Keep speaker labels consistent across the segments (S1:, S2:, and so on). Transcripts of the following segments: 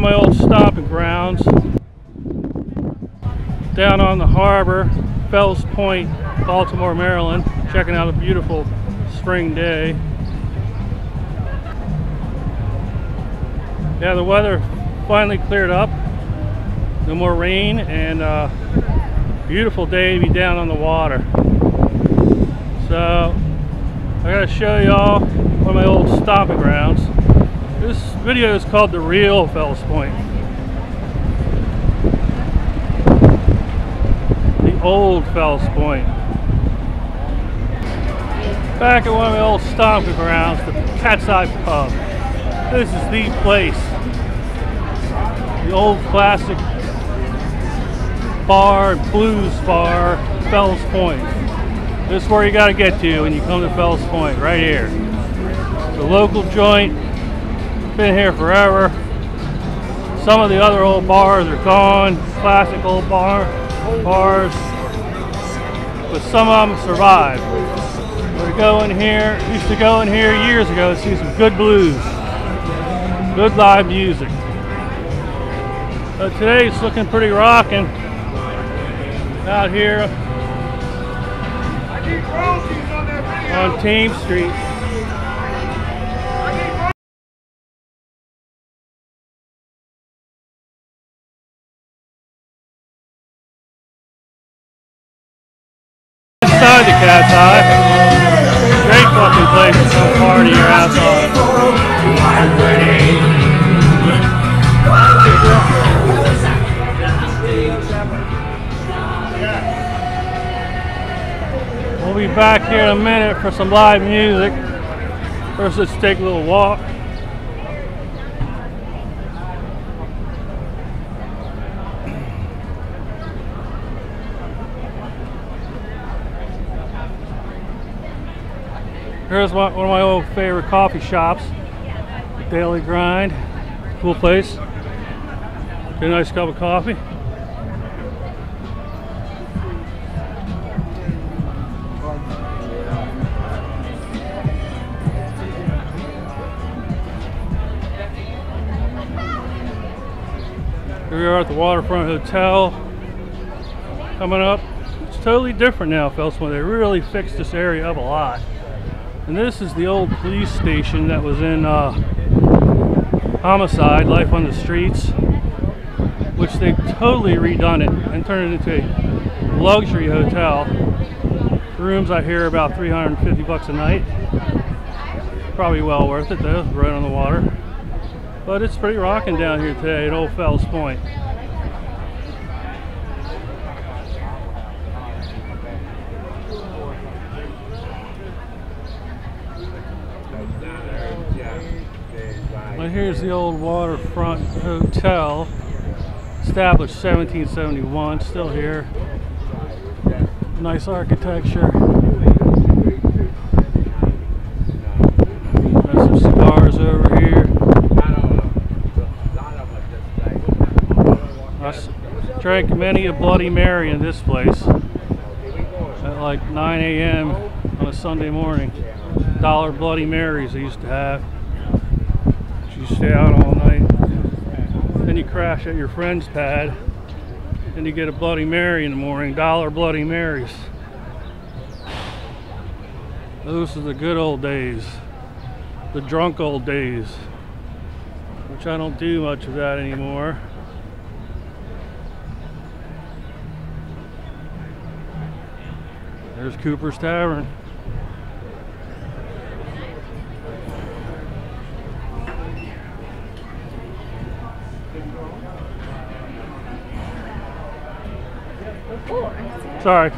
S1: of my old stomping grounds. Down on the harbor, Fells Point, Baltimore, Maryland. Checking out a beautiful spring day. Yeah, the weather finally cleared up. No more rain and uh, beautiful day to be down on the water. So I gotta show y'all one of my old stomping grounds. This video is called The Real Fells Point. The old Fells Point. Back at one of the old stomping grounds, the Cat's Eye Pub. This is the place. The old classic bar, blues bar, Fells Point. This is where you got to get to when you come to Fells Point, right here. The local joint, been here forever. Some of the other old bars are gone, classic old bar bars, but some of them survived. We go in here, used to go in here years ago to see some good blues, good live music. But today it's looking pretty rocking out here on Thames Street. Fucking place party your ass off. We'll be back here in a minute for some live music. First, let's take a little walk. Here's one one of my old favorite coffee shops, Daily Grind. Cool place. Get a nice cup of coffee. Here we are at the Waterfront Hotel. Coming up. It's totally different now, Felsman. They really fixed this area up a lot. And this is the old police station that was in uh, Homicide, Life on the Streets, which they totally redone it and turned it into a luxury hotel. Rooms I hear about 350 bucks a night. Probably well worth it though, right on the water. But it's pretty rocking down here today at Old Fells Point. Well, here's the old waterfront hotel, established 1771, still here. Nice architecture. Drank many a Bloody Mary in this place at like 9 a.m. on a Sunday morning. Dollar Bloody Marys they used to have. Stay out all night. Then you crash at your friend's pad. Then you get a Bloody Mary in the morning. Dollar Bloody Marys. Those are the good old days. The drunk old days. Which I don't do much of that anymore. There's Cooper's Tavern. Sorry.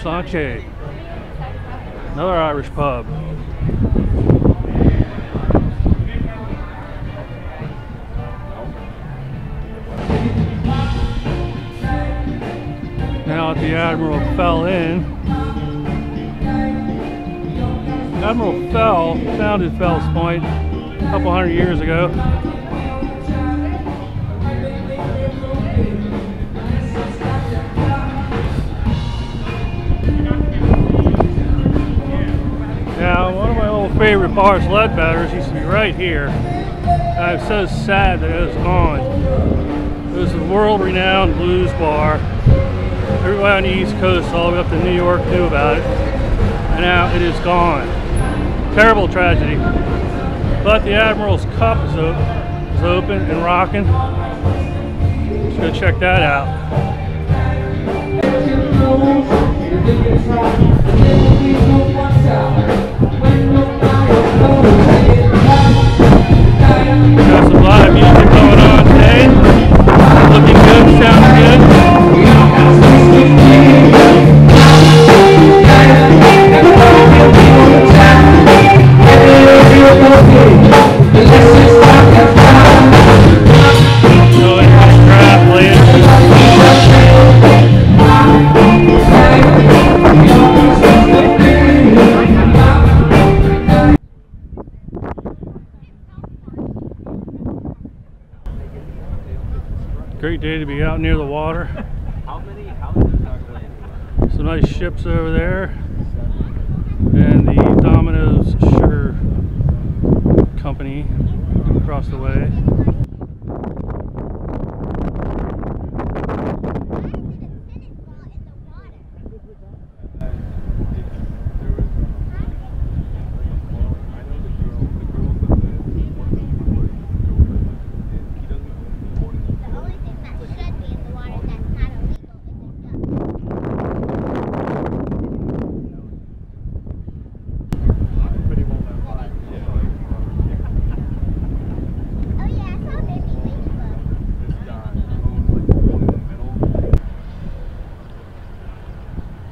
S1: Sache. Another Irish pub. Now that the Admiral Fell Inn. Admiral Fell founded Fells Point a couple hundred years ago. Favorite Bars bar, Leadbetter's, used to be right here. Uh, I'm so sad that it was gone. It was a world-renowned blues bar. Everybody on the East Coast, all the way up to New York, knew about it. And now it is gone. Terrible tragedy. But the Admiral's Cup is open, is open and rocking. Let's go check that out. Got some live music going on today. Looking good, sounding good. Great day to be out near the water.
S2: How many houses are landing?
S1: Some nice ships over there. And the Domino's Sugar Company across the way.
S3: The only thing that should be in the water that's not illegal is a gun. Oh yeah, I saw Baby Ladybug.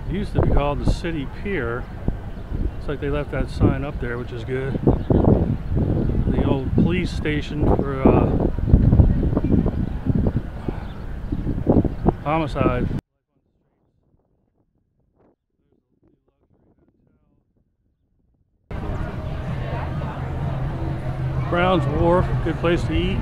S1: It used to be called the City Pier. It's like they left that sign up there, which is good. The old police station for uh, homicide. Brown's Wharf, good place to eat.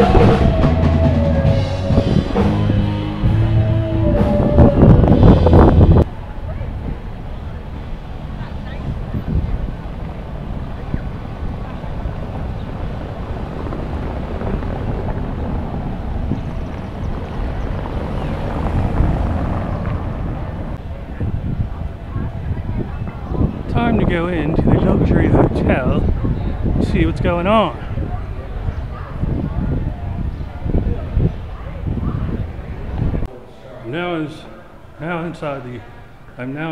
S1: Time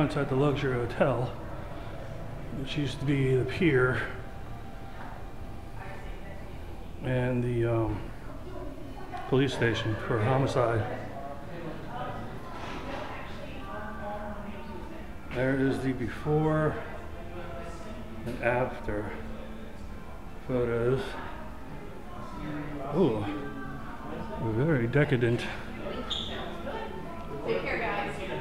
S1: Now inside the luxury hotel, which used to be the pier and the um, police station for homicide. There is the before and after photos. Oh, very decadent. Wow.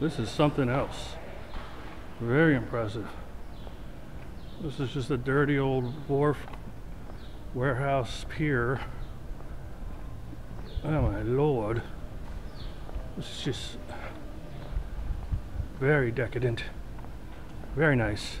S1: This is something else. Very impressive. This is just a dirty old wharf warehouse pier. Oh my lord. This is just Very decadent. Very nice.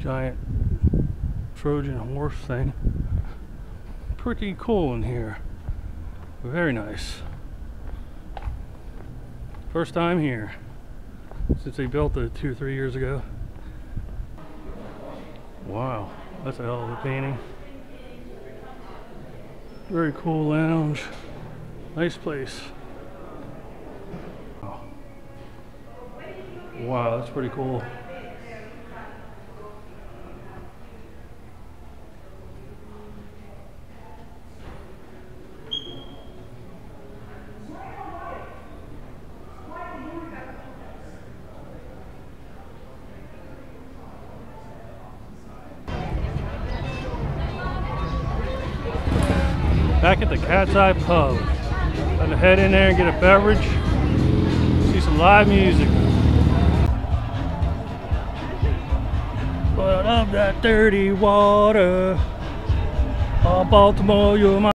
S1: giant Trojan horse thing. Pretty cool in here. Very nice. First time here since they built it two three years ago. Wow, that's a hell of a painting. Very cool lounge. Nice place. Wow that's pretty cool. Cat's Eye Pub. Gonna head in there and get a beverage. See some live music. But I love that dirty water. Oh, Baltimore, you're my.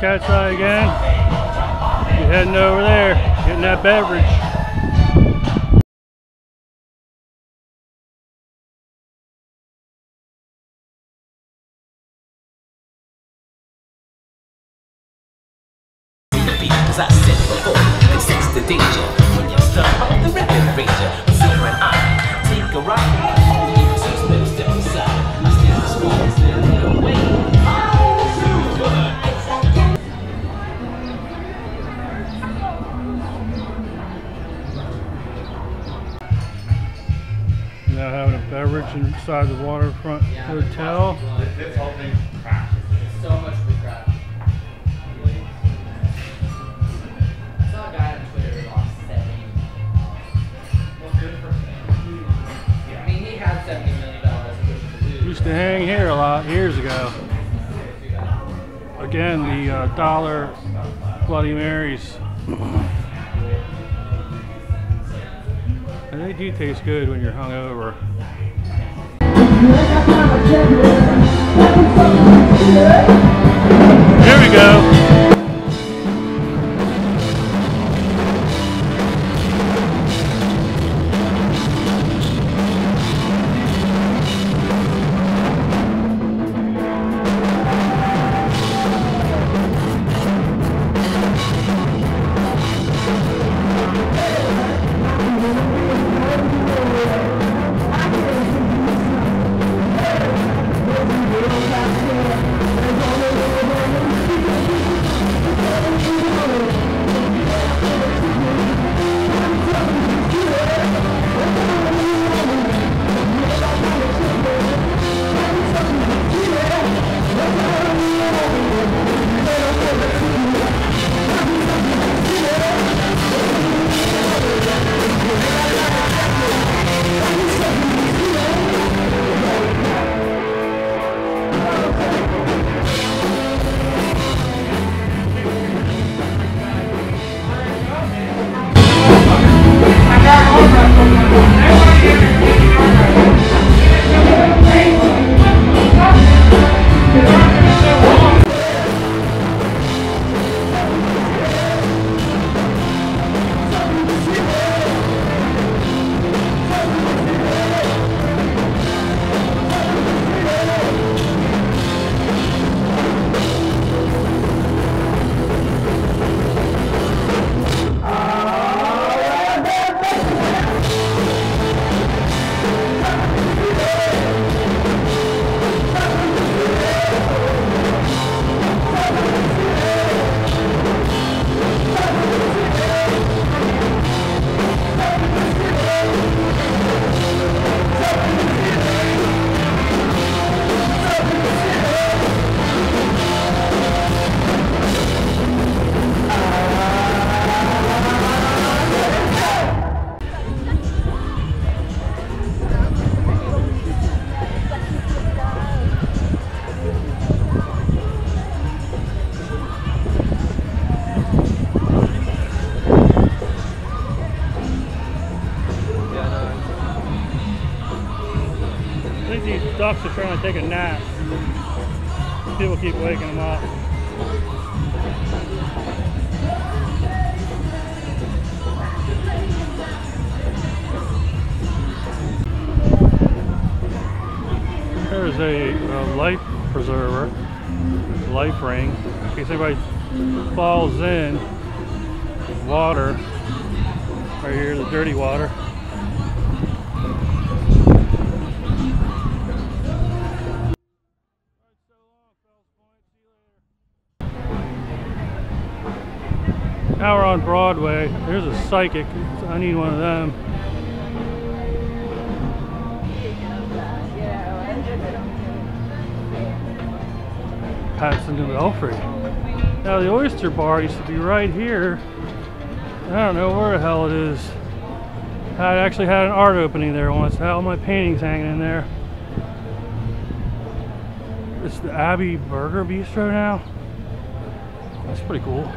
S1: Cat's Eye again. Be heading over there, getting that beverage.
S2: $70 million to lose.
S1: Used to hang here a lot years ago. Again, the uh, dollar Bloody Marys. And they do taste good when you're hungover. Here There's a, uh life preserver, life ring, in case anybody falls in water. Right here, the dirty water. Now we're on Broadway. There's a psychic. I need one of them. Patson New Belfry. Now the oyster bar used to be right here. I don't know where the hell it is. I actually had an art opening there once. I had all my paintings hanging in there. It's the Abbey Burger Bistro now. That's pretty cool.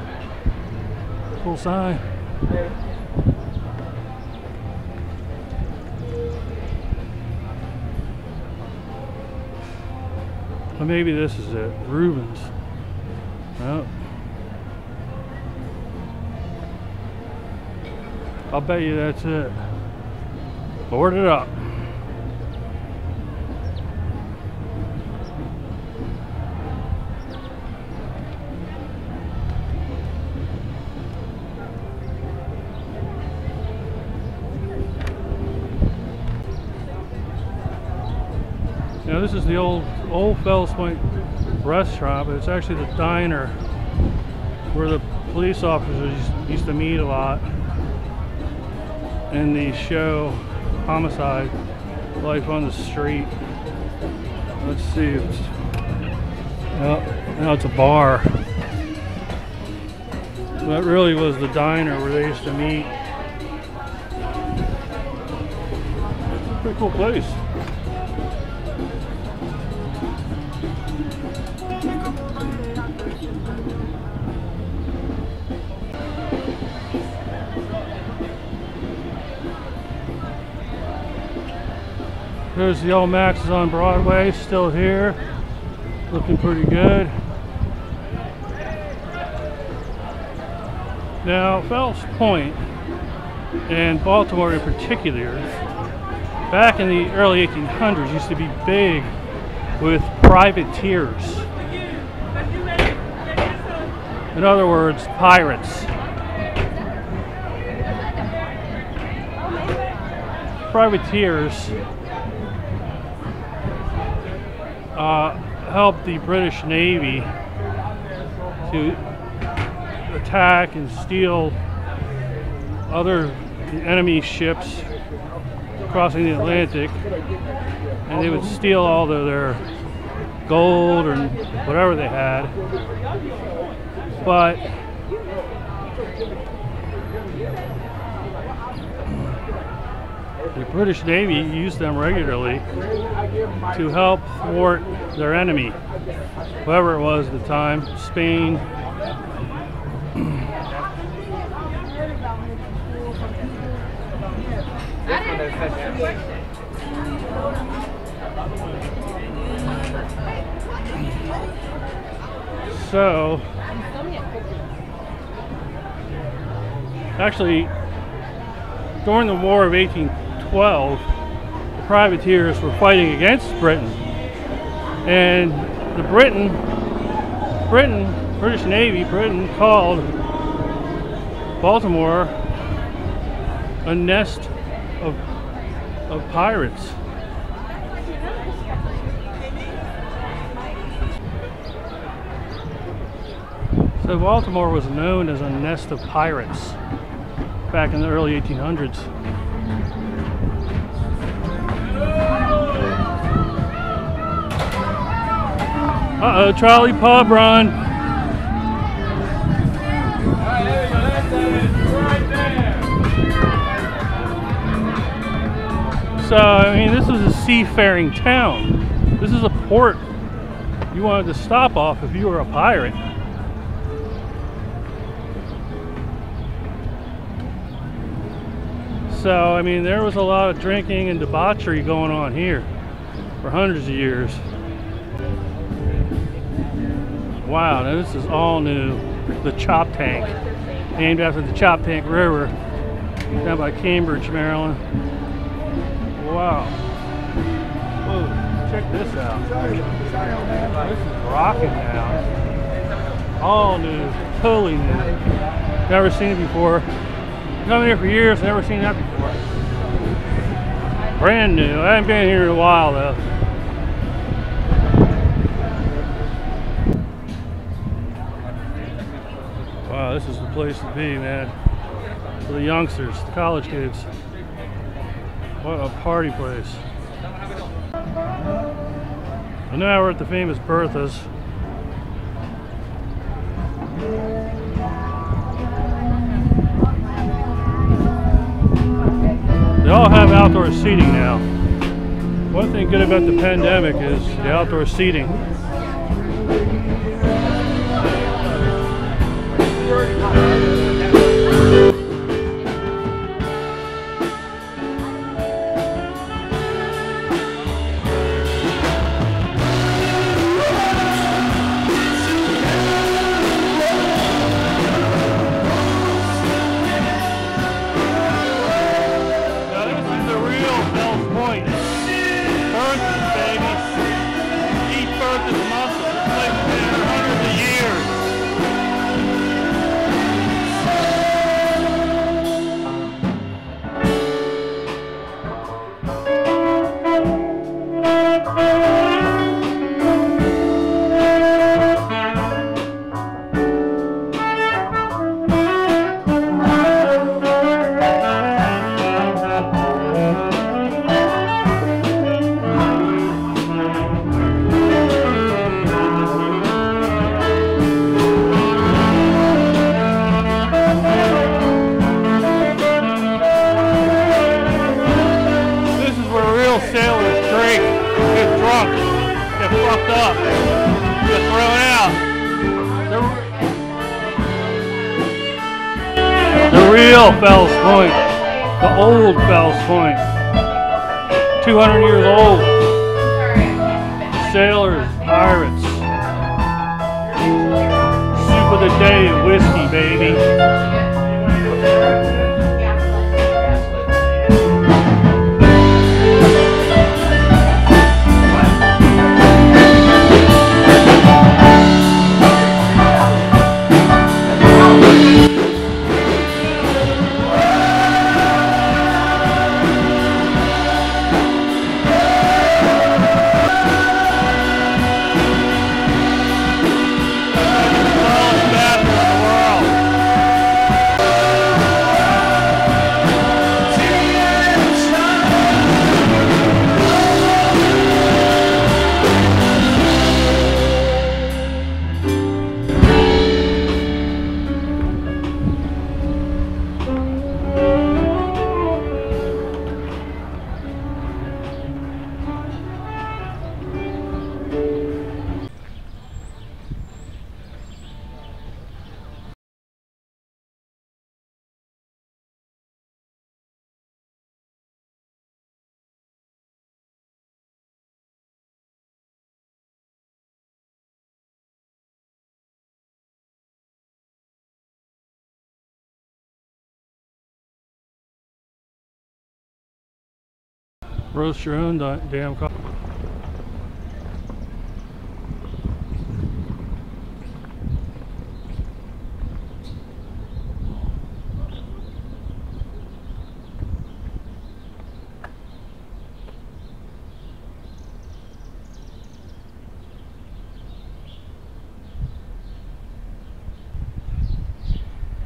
S1: Cool sign. Well, maybe this is it. Rubens. No. I'll bet you that's it. Board it up. Now this is the old old Fells Point restaurant, but it's actually the diner where the police officers used- to meet a lot in the show Homicide Life on the Street. Let's see. It's, well, now it's a bar. That really was the diner where they used to meet. Pretty cool place. There's the old Max's on Broadway, still here. Looking pretty good. Now, Fells Point and Baltimore in particular, back in the early 1800s, used to be big with privateers. In other words, pirates. Privateers uh, helped the British Navy to attack and steal other enemy ships crossing the Atlantic, and they would steal all of their gold and whatever they had. But British Navy used them regularly to help thwart their enemy, whoever it was at the time, Spain. So, actually, during the War of 1812, the privateers were fighting against Britain, and the Britain, Britain, British Navy, Britain called Baltimore a nest of of pirates. So Baltimore was known as a nest of pirates back in the early 1800s. Uh-oh, trolley pub run. So, I mean, this is a seafaring town. This is a port you wanted to stop off if you were a pirate. So, I mean, there was a lot of drinking and debauchery going on here. for hundreds of years. Wow, now this is all new. The Choptank, named after the Choptank River down by Cambridge, Maryland. Wow. Whoa, check this out. This is rocking now. All new, totally new. Never seen it before. Coming here for years, never seen that before. Brand new. I haven't been here in a while though. This is the place to be, man. For the youngsters, the college kids. What a party place. And now we're at the famous Bertha's. They all have outdoor seating now. One thing good about the pandemic is the outdoor seating. Old Fells Point, 200 years old. Roast your own damn coffee.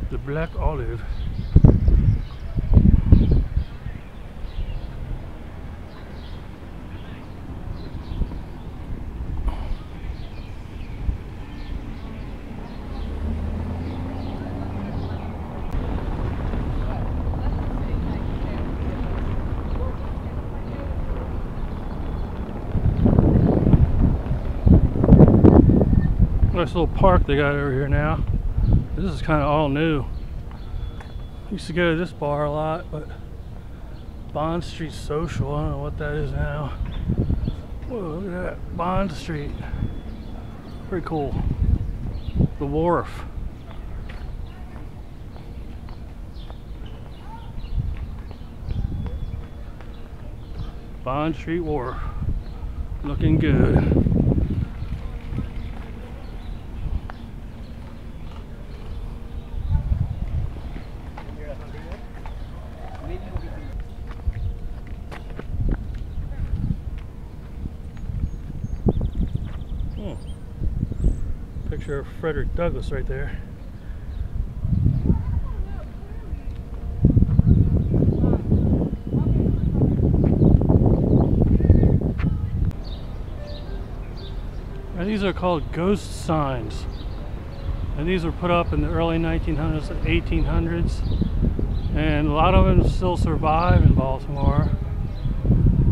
S1: The black olive. Nice little park they got over here now. This is kind of all new. Used to go to this bar a lot, but Bond Street Social, I don't know what that is now. Whoa, look at that. Bond Street. Pretty cool. The wharf. Bond Street Wharf. Looking good. Picture of Frederick Douglass right there. And these are called ghost signs. And these were put up in the early 1900s and 1800s. And a lot of them still survive in Baltimore.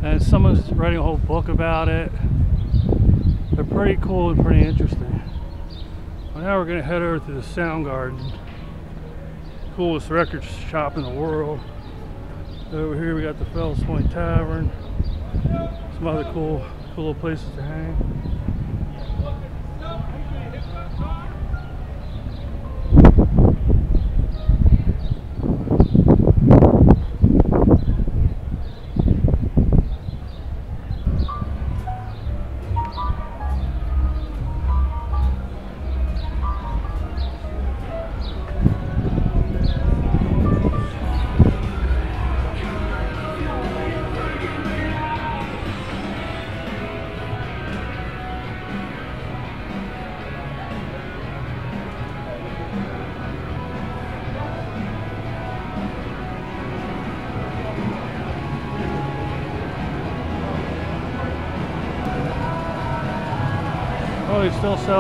S1: And someone's writing a whole book about it. They're pretty cool and pretty interesting. Now we're going to head over to the Sound Garden. Coolest record shop in the world. Over here we got the Fells Point Tavern. Some other cool, cool little places to hang.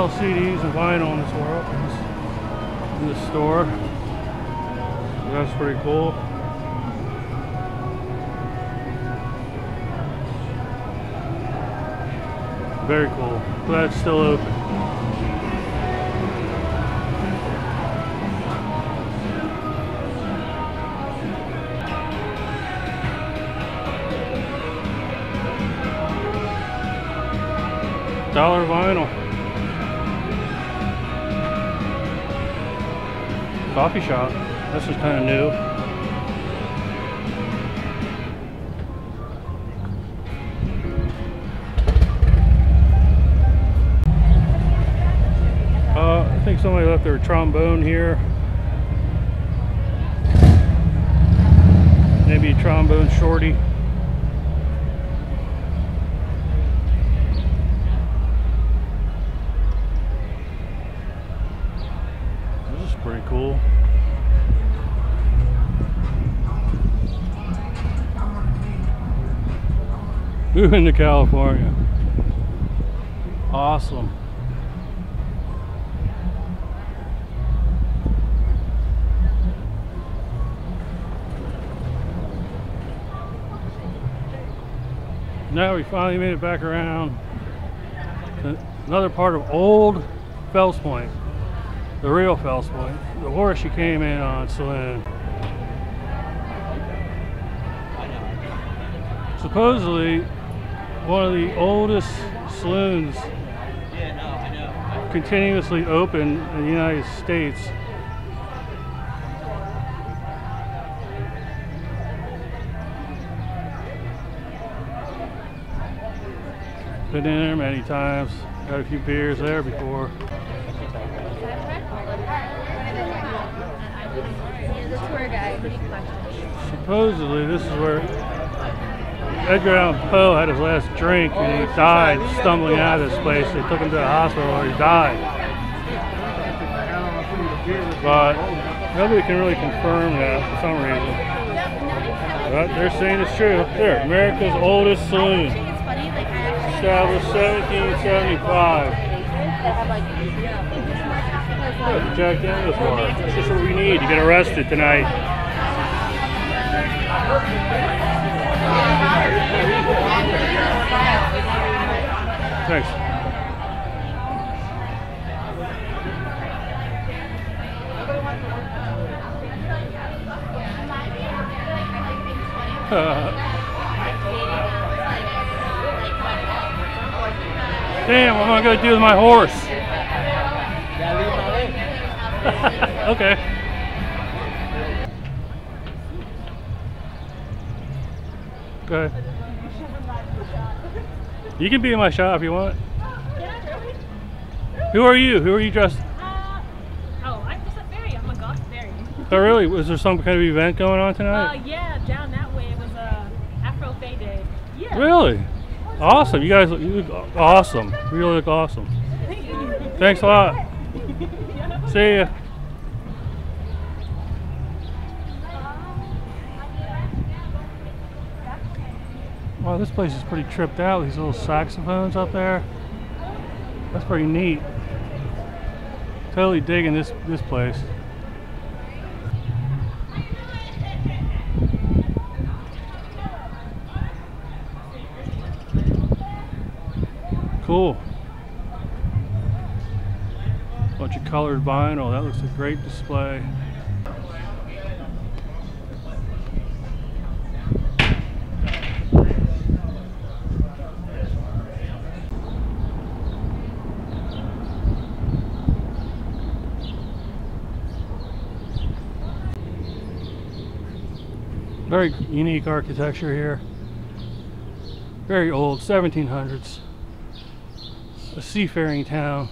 S1: Sell CDs and vinyl in this world, in this, in this store. That's pretty cool. Very cool. Glad it's still open. Dollar vinyl. Coffee shop. This is kind of new. Uh, I think somebody left their trombone here. Maybe a trombone shorty. Moving to California. Awesome. Now we finally made it back around another part of old Fells Point the real Fells Point. The horse she came in on, Saloon. Supposedly, one of the oldest saloons continuously open in the United States. Been in there many times. Had a few beers there before. Supposedly, this is where Edgar Allan Poe had his last drink and he died stumbling out of this place. They took him to the hospital where he died. But nobody can really confirm that for some reason. But they're saying it's true. There, America's oldest saloon. Established 1775. Yeah, Jack Daniels bar. That's just what we need to get arrested tonight. Thanks. Damn, what am I gonna do with my horse? Okay. Go. You can be in my shop if you want. Who are you? Who are you dressed?
S4: Uh, oh, I'm just a fairy. I'm a goth fairy.
S1: Oh, really? Was there some kind of event going on
S4: Uh,
S1: tonight?
S4: yeah, down that way it was a Afro Fay Day. Yeah.
S1: Really? Awesome. You guys look, you look awesome. You really look awesome. Thanks a lot. See ya. Wow, this place is pretty tripped out. These little saxophones up there. That's pretty neat. Totally digging this this place. Cool. Bunch of colored vinyl. That looks a great display. Very unique architecture here. Very old, 1700s. A seafaring town.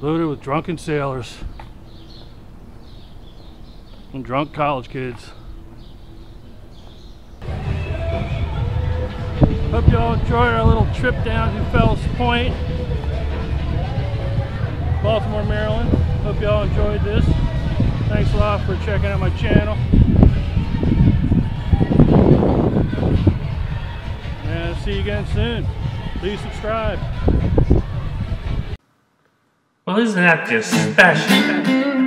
S1: Loaded with drunken sailors. And drunk college kids. Hope y'all enjoyed our little trip down to Fells Point, Baltimore, Maryland. Hope y'all enjoyed this. Thanks a lot for checking out my channel. And see you again soon. Please subscribe.
S5: Well, isn't that just special?